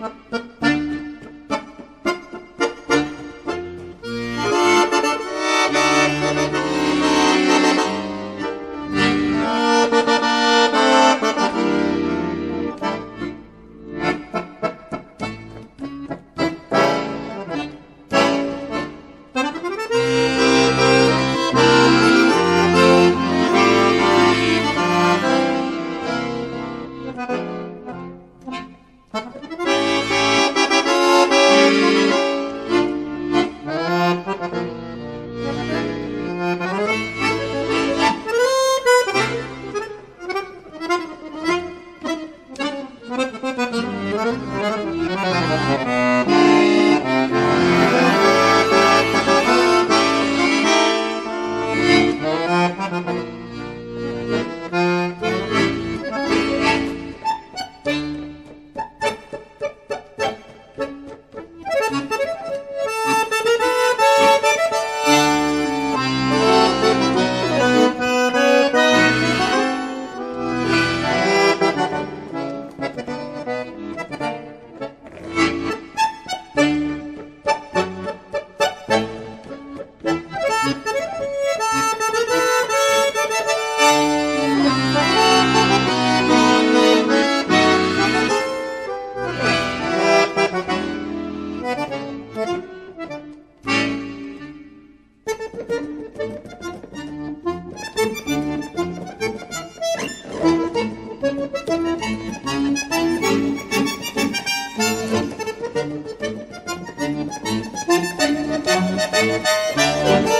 Thank thank you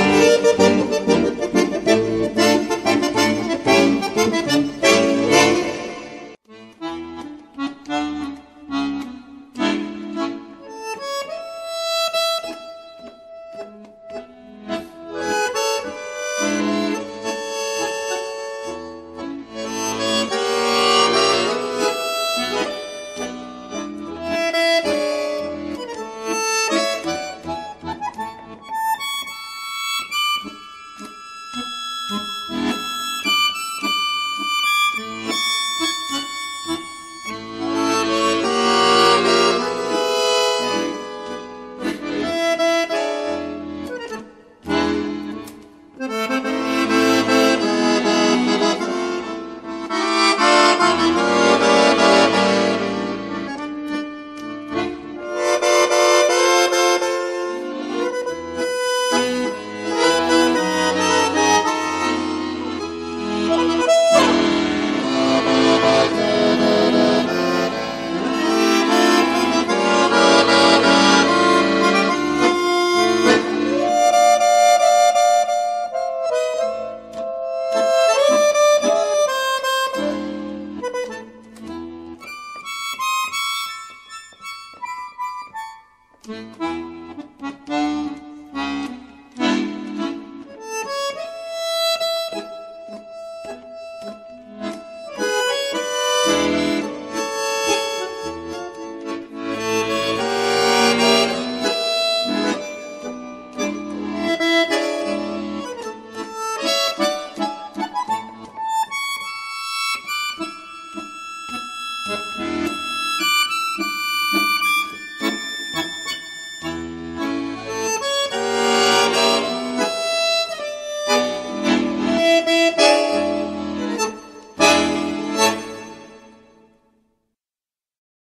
thank